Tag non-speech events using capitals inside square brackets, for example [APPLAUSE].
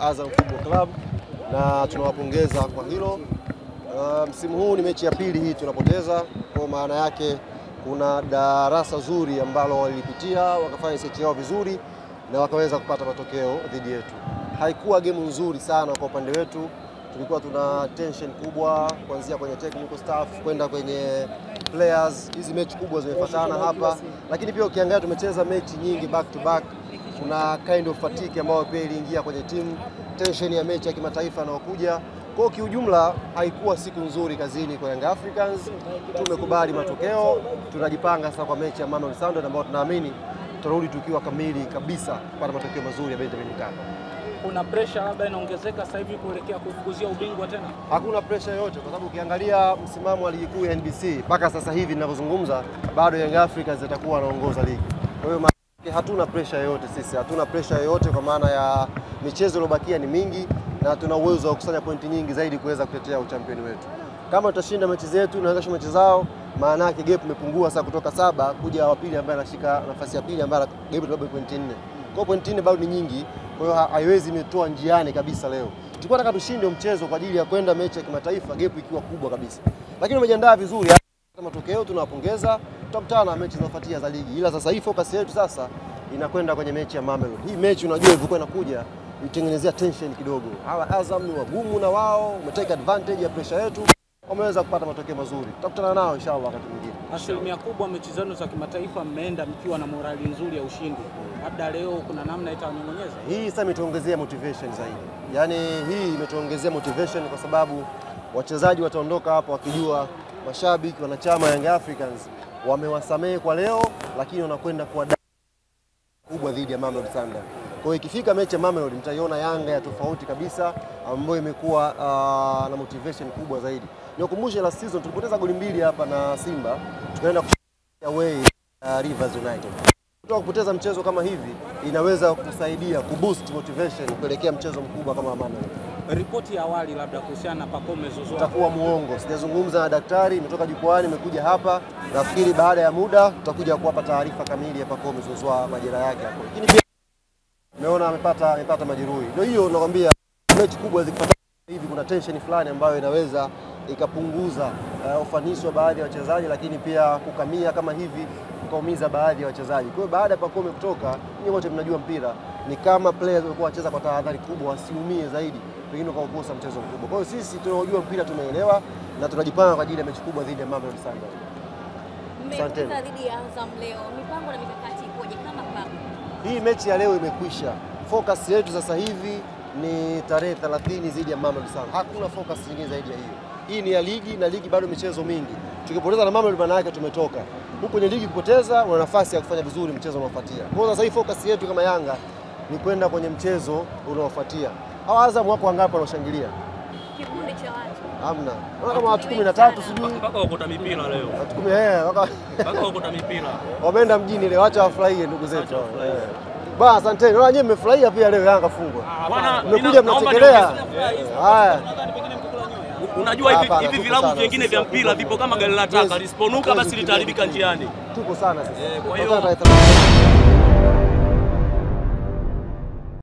Azam Football Club na tunawapongeza kwa hilo. Uh, msimu huu ni mechi ya pili hii tunapoteza, kwa maana yake kuna darasa zuri ambalo walipitia wakafanya sechi yao vizuri na wakaweza kupata matokeo dhidi yetu. Haikuwa gemu nzuri sana kwa upande wetu, tulikuwa tuna tension kubwa kuanzia kwenye technical staff kwenda kwenye players. Hizi mechi kubwa zimefuatana hapa, lakini pia ukiangalia tumecheza mechi nyingi back to back, kuna kind of fatigue ambayo pia iliingia kwenye timu, tension ya mechi ya kimataifa inayokuja kwa kiujumla haikuwa siku nzuri kazini kwa Young Africans. Tumekubali matokeo, tunajipanga sasa kwa mechi ya Mamelodi Sundowns ambayo tunaamini tutarudi tukiwa kamili kabisa kupata matokeo mazuri ya Benjamin Mkapa. Kuna pressure labda inaongezeka sasa hivi kuelekea kufukuzia ubingwa tena? Hakuna pressure yoyote kwa sababu ukiangalia msimamo wa ligi kuu ya NBC mpaka sasa hivi ninavyozungumza, bado Young Africans itakuwa wanaongoza ligi. Kwa hiyo yake hatuna presha yoyote sisi, hatuna presha yoyote kwa maana ya michezo iliyobakia ni mingi na tuna uwezo wa kukusanya pointi nyingi zaidi kuweza kutetea uchampioni wetu. Kama tutashinda mechi zetu na kesho mechi zao, maana yake gap imepungua sasa kutoka saba kuja wa pili ambaye anashika nafasi ya pili ambaye gap ni pointi nne. Kwa pointi nne bado ni nyingi, kwa hiyo haiwezi imetoa njiani kabisa leo. Tulikuwa nataka tushinde mchezo kwa ajili ya kwenda mechi ya kimataifa, gap ikiwa kubwa kabisa, lakini umejiandaa vizuri. Matokeo tunawapongeza, tutakutana na mechi zinazofuatia za ligi, ila sasa hii focus yetu sasa inakwenda kwenye mechi ya Mamelodi. Hii mechi unajua ilivyokuwa inakuja itengenezea tension kidogo. Hawa Azam ni wagumu na wao umetake advantage ya pressure yetu, wameweza kupata matokeo mazuri. Tutakutana nao inshallah wakati mwingine. Asilimia kubwa mechi zenu za kimataifa mmeenda mkiwa na morali nzuri ya ushindi, labda leo kuna namna itawanyong'onyeza? Hii sasa imetuongezea motivation zaidi, yaani hii imetuongezea motivation kwa sababu wachezaji wataondoka hapa wakijua mashabiki, wanachama Young Africans wamewasamehe kwa leo, lakini wanakwenda kuwa kubwa dhidi ya Mamelodi Sundowns. Kwa hiyo ikifika mechi ya Mamelodi mtaiona Yanga ya tofauti kabisa ambayo imekuwa uh, na motivation kubwa zaidi. Nikukumbushe last season tulipoteza goli mbili hapa na Simba, tukaenda away uh, Rivers United kutoka kupoteza mchezo kama hivi inaweza kusaidia kuboost motivation kuelekea mchezo mkubwa kama Mamelodi. Ripoti ya awali labda kuhusiana na Pacome Zouzoua. Itakuwa muongo, sijazungumza na daktari, imetoka jukwani, imekuja hapa. Nafikiri baada ya muda tutakuja kuwapa taarifa kamili ya Pacome Zouzoua majira yake hapo, lakini pia nimeona amepata amepata majeruhi. Ndio hiyo nakwambia, mechi kubwa zikipata hivi, kuna tension fulani ambayo inaweza ikapunguza uh, ufanisi wa baadhi ya wachezaji, lakini pia kukamia kama hivi ukaumiza baadhi ya wachezaji. Kwa hiyo baada ya Pacome kutoka, ninyi wote mnajua mpira ni kama players walikuwa wacheza kwa tahadhari kubwa, wasiumie zaidi, pengine ukaukosa mchezo mkubwa. Kwa hiyo sisi tunaojua mpira tumeelewa na tunajipanga kwa ajili ya mechi kubwa dhidi ya Mamelodi Sundowns. Mmepoteza dhidi ya Azam leo, mipango na mikakati ikoje kama klabu? Hii mechi ya leo imekwisha. Focus yetu sasa hivi ni tarehe 30 dhidi ya Mamelodi Sundowns. Hakuna focus nyingine zaidi ya hiyo. Hii ni ya ligi na ligi bado michezo mingi. Tukipoteza na Mamelodi maana yake tumetoka. Huku kwenye ligi kupoteza una nafasi ya kufanya vizuri mchezo unaofuatia. Kwa hiyo sasa hii focus yetu kama Yanga ni kwenda kwenye mchezo unaofuatia. Hawa Azam wako wangapi wanaoshangilia? Kikundi cha watu Hamna. Naona kama watu 13 sijui. mpaka wakota mipira leo, Watu 10 eh, waka mpaka wakota mipira. [LAUGHS] wameenda mjini leo, acha wafurahie ndugu zetu. Bwana, asanteni. Naona nyinyi mmefurahia pia leo Yanga fungwa. Bwana, Mmekuja mnachekelea. Haya. Unajua hivi hivi vilabu vingine vya mpira vipo kama gari la taka, lisiponuka basi litaharibika njiani. Tuko sana sisi. Eh, kwa hiyo- Tunataka tarehe 30.